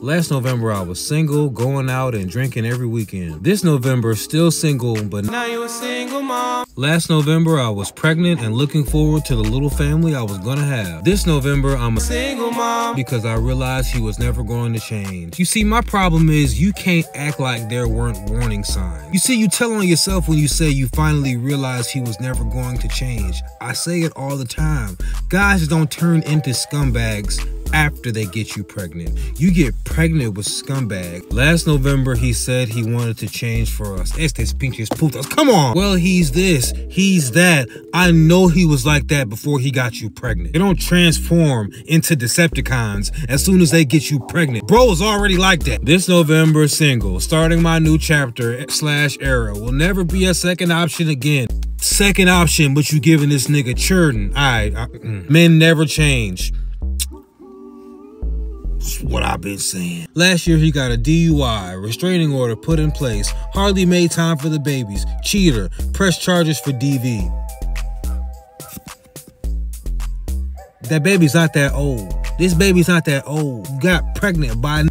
Last November, I was single, going out and drinking every weekend. This November, still single, but now you a single mom. Last November, I was pregnant and looking forward to the little family I was gonna have. This November, I'm a single mom because I realized he was never going to change. You see, my problem is you can't act like there weren't warning signs. You see, you tell on yourself when you say you finally realized he was never going to change. I say it all the time. Guys don't turn into scumbags after they get you pregnant. You get pregnant with scumbag. Last November, he said he wanted to change for us. Estes pinches putas. Come on. Well, he's this, he's that. I know he was like that before he got you pregnant. They don't transform into Decepticons as soon as they get you pregnant. Bro is already like that. This November single, starting my new chapter slash era, will never be a second option again. Second option, but you giving this nigga churning. Alright, mm. men never change. That's what I've been saying. Last year, he got a DUI, restraining order put in place, hardly made time for the babies, cheater, press charges for DV. That baby's not that old. This baby's not that old. Got pregnant by